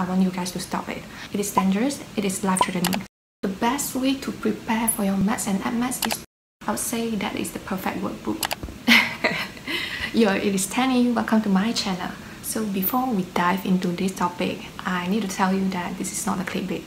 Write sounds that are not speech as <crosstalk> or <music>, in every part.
I want you guys to stop it. It is dangerous, it is life-threatening. The best way to prepare for your maths and maths is, I would say that is the perfect workbook. <laughs> Yo, it is Tanny, welcome to my channel. So before we dive into this topic, I need to tell you that this is not a clickbait.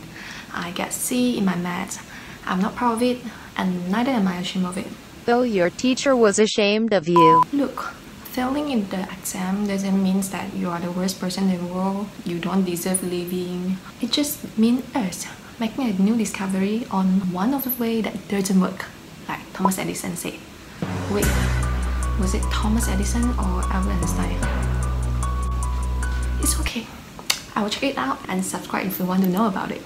I get C in my maths. I'm not proud of it, and neither am I ashamed of it. Though your teacher was ashamed of you. Look, failing in the exam doesn't mean that you are the worst person in the world, you don't deserve living. It just means us making a new discovery on one of the way that doesn't work, like Thomas Edison said. Wait, was it Thomas Edison or Albert Einstein? It's okay. I will check it out and subscribe if you want to know about it.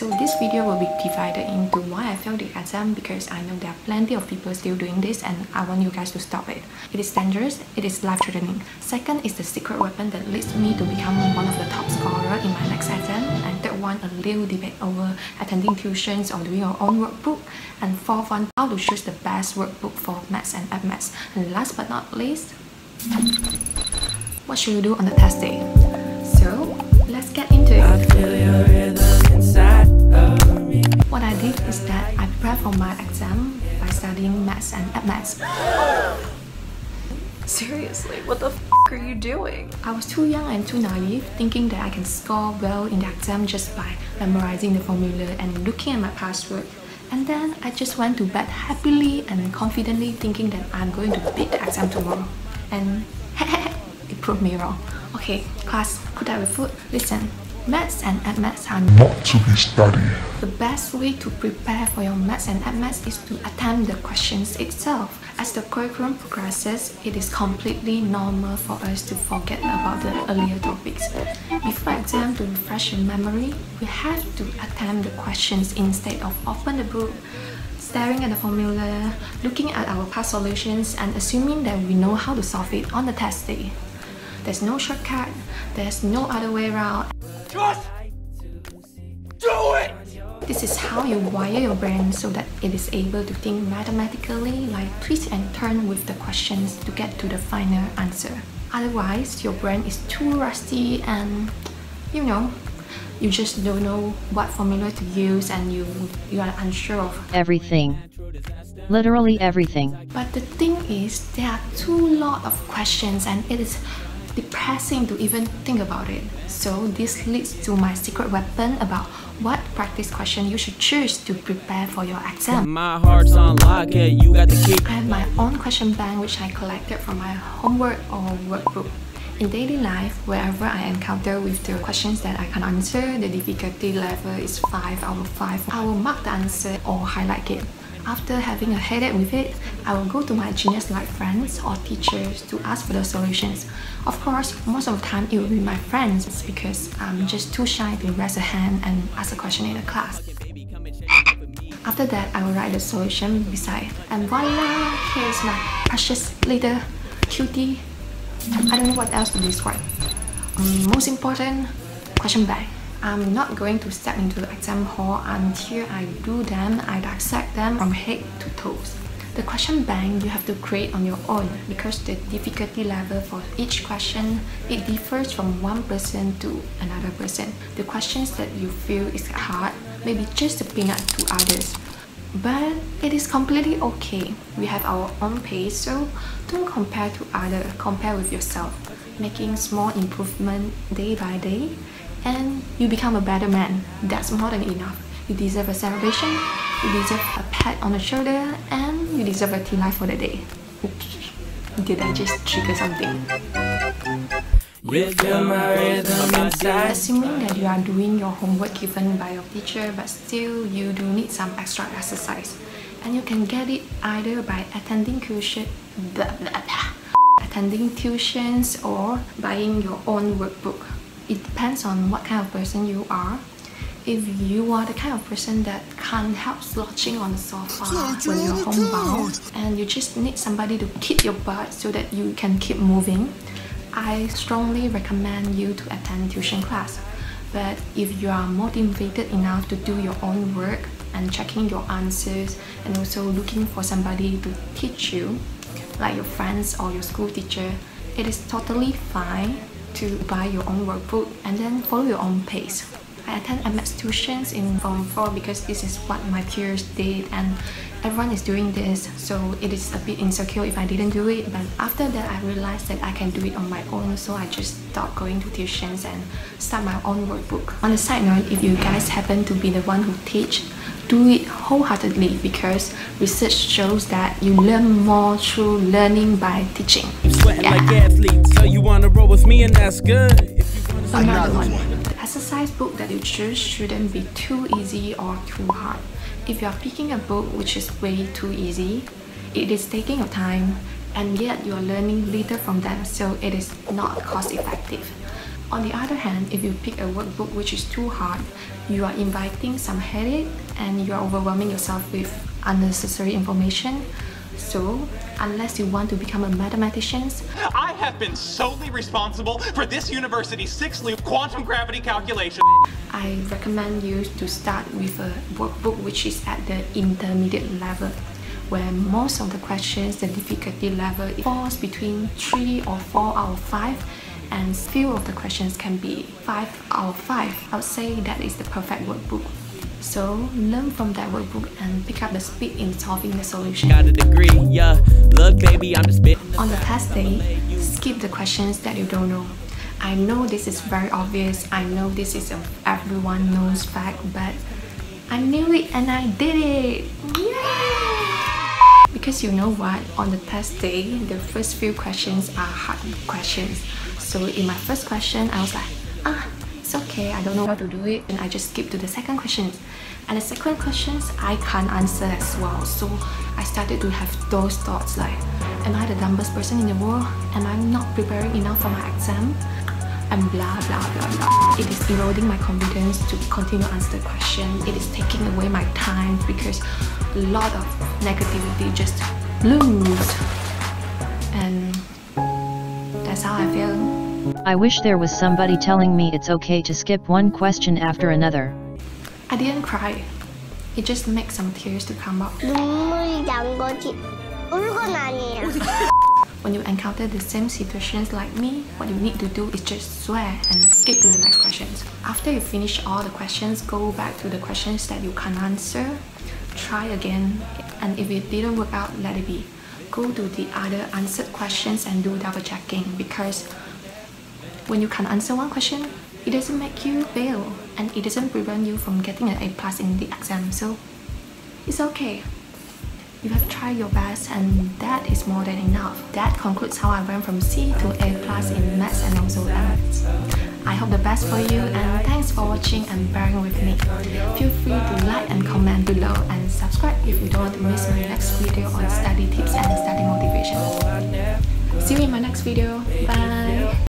So this video will be divided into why I failed the exam because I know there are plenty of people still doing this and I want you guys to stop it. It is dangerous, it is life-threatening. Second is the secret weapon that leads me to become one of the top scorer in my next exam. And third one, a little debate over attending tuitions or doing your own workbook. And fourth one, how to choose the best workbook for maths and maths. And last but not least, what should you do on the test day? So, let's get into it. For my exam by studying maths and uh, maths. Seriously, what the f are you doing? I was too young and too naive, thinking that I can score well in the exam just by memorizing the formula and looking at my past work. And then I just went to bed happily and confidently thinking that I'm going to beat the exam tomorrow. And <laughs> it proved me wrong. Okay, class, put that with foot. Listen, Maths and maths are not to be studied. The best way to prepare for your maths and maths is to attempt the questions itself. As the curriculum progresses, it is completely normal for us to forget about the earlier topics. Before exam to refresh your memory, we have to attempt the questions instead of open the book, staring at the formula, looking at our past solutions and assuming that we know how to solve it on the test day. There's no shortcut, there's no other way around. Just do it! This is how you wire your brain so that it is able to think mathematically, like twist and turn with the questions to get to the final answer. Otherwise, your brain is too rusty and, you know, you just don't know what formula to use and you, you are unsure of everything. Literally everything. But the thing is, there are too lot of questions and it is depressing to even think about it. So this leads to my secret weapon about what practice question you should choose to prepare for your exam. My heart's on lock, yeah, you got the key. I have my own question bank which I collected from my homework or workbook. In daily life, wherever I encounter with the questions that I can answer, the difficulty level is 5 out of 5, I will mark the answer or highlight it. After having a headache with it, I will go to my genius-like friends or teachers to ask for the solutions. Of course, most of the time it will be my friends because I'm just too shy to raise a hand and ask a question in the class. After that, I will write the solution beside. And voila! Here's my precious little cutie. I don't know what else to describe. Um, most important, question bank. I'm not going to step into the exam hall until I do them, I dissect them from head to toes. The question bank you have to create on your own because the difficulty level for each question it differs from one person to another person. The questions that you feel is hard may be just a peanut to others. But it is completely okay. We have our own pace, so don't compare to other, compare with yourself. Making small improvement day by day and you become a better man. That's more than enough. You deserve a celebration, you deserve a pat on the shoulder, and you deserve a tea life for the day. Did I just trigger something? Assuming that you are doing your homework given by your teacher, but still you do need some extra exercise. And you can get it either by attending tuition, blah, blah, blah, attending tuitions or buying your own workbook it depends on what kind of person you are. If you are the kind of person that can't help slouching on the sofa when you're homebound and you just need somebody to kick your butt so that you can keep moving, I strongly recommend you to attend tuition class. But if you are motivated enough to do your own work and checking your answers and also looking for somebody to teach you, like your friends or your school teacher, it is totally fine to buy your own workbook and then follow your own pace. I attend MS tuitions in Form 4 because this is what my peers did and everyone is doing this so it is a bit insecure if I didn't do it but after that I realized that I can do it on my own so I just stopped going to tuitions and start my own workbook. On the side note, if you guys happen to be the one who teach, do it wholeheartedly because research shows that you learn more through learning by teaching. Sweating like athletes, so you wanna roll with me and that's good. If you wanna Another one. The exercise book that you choose shouldn't be too easy or too hard. If you are picking a book which is way too easy, it is taking your time and yet you are learning little from them so it is not cost effective. On the other hand, if you pick a workbook which is too hard, you are inviting some headache and you are overwhelming yourself with unnecessary information. So, unless you want to become a mathematician, I have been solely responsible for this university's six-loop quantum gravity calculation. I recommend you to start with a workbook which is at the intermediate level where most of the questions the difficulty level falls between 3 or 4 out of 5 and few of the questions can be 5 out of 5. I would say that is the perfect workbook. So learn from that workbook and pick up the speed in solving the solution. got a degree, yeah. Look, baby, I'm just. On the test day, skip the questions that you don't know. I know this is very obvious, I know this is a everyone knows fact, but I knew it and I did it! Yay! Because you know what, on the test day, the first few questions are hard questions. So in my first question, I was like, ah, it's okay, I don't know how to do it, and I just skip to the second question. And the second questions, I can't answer as well. So I started to have those thoughts like, am I the dumbest person in the world? Am I not preparing enough for my exam? And blah blah blah blah. It is eroding my confidence to continue answer the question. It is taking away my time because a lot of negativity just blooms. And that's how I feel. I wish there was somebody telling me it's okay to skip one question after another. I didn't cry. It just makes some tears to come up. 눈물이 난 거지. 울건 아니야. <laughs> When you encounter the same situations like me, what you need to do is just swear and skip to the next questions. After you finish all the questions, go back to the questions that you can't answer, try again, and if it didn't work out, let it be. Go to the other answered questions and do double checking because when you can't answer one question, it doesn't make you fail and it doesn't prevent you from getting an A plus in the exam. So it's okay. You have tried your best and that is more than enough. That concludes how I went from C to A plus in maths and also MS. I hope the best for you and thanks for watching and bearing with me. Feel free to like and comment below and subscribe if you don't want to miss my next video on study tips and study motivation. See you in my next video. Bye!